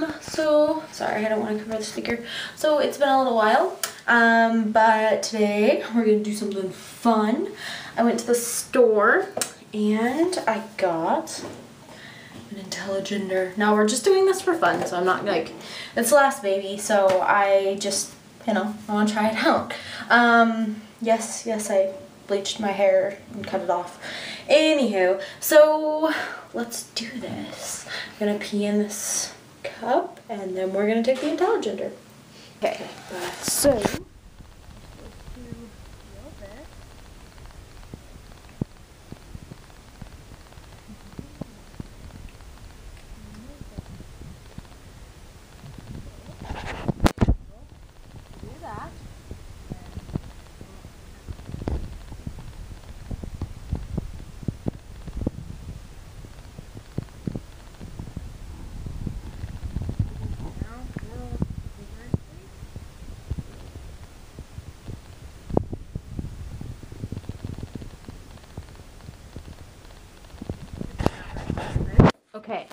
Um, so, sorry, I don't want to cover the speaker. So, it's been a little while, um, but today we're going to do something fun. I went to the store and I got an Intelligender. Now, we're just doing this for fun, so I'm not like, it's the last baby, so I just, you know, I want to try it out. Um, yes, yes, I bleached my hair and cut it off. Anywho, so let's do this. I'm gonna pee in this cup and then we're gonna take the Intelligender. Okay, so. Okay,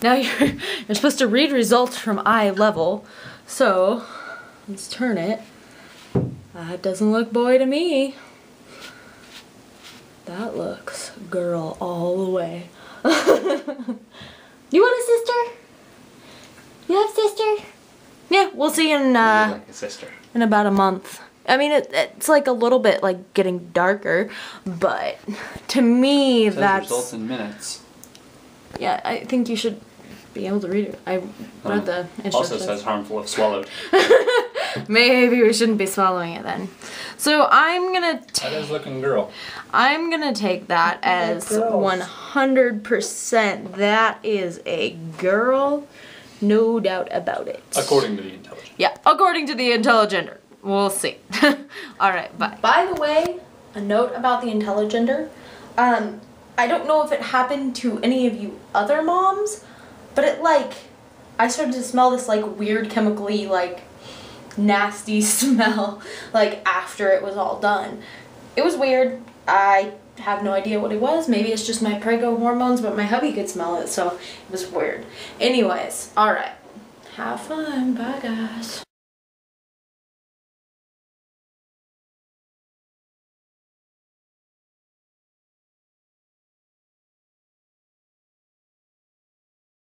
now you're, you're supposed to read results from eye level. So, let's turn it. That doesn't look boy to me. That looks girl all the way. you want a sister? You have sister? Yeah, we'll see in uh, like a sister. in about a month. I mean, it, it's like a little bit like getting darker, but to me, that's results in minutes. Yeah. I think you should be able to read it. I read Um, the Also instructions. says harmful if swallowed. Maybe we shouldn't be swallowing it then. So I'm gonna That t- is looking girl. I'm gonna take that as 100%. That is a girl, no doubt about it. According to the intelligence. Yeah, according to the Intelligender. We'll see. All right, bye. By the way, a note about the Intelligender. Um, I don't know if it happened to any of you other moms, but it like, I started to smell this like weird chemically like nasty smell like after it was all done. It was weird. I have no idea what it was. Maybe it's just my prego hormones, but my hubby could smell it, so it was weird. Anyways, all right. Have fun. Bye, guys.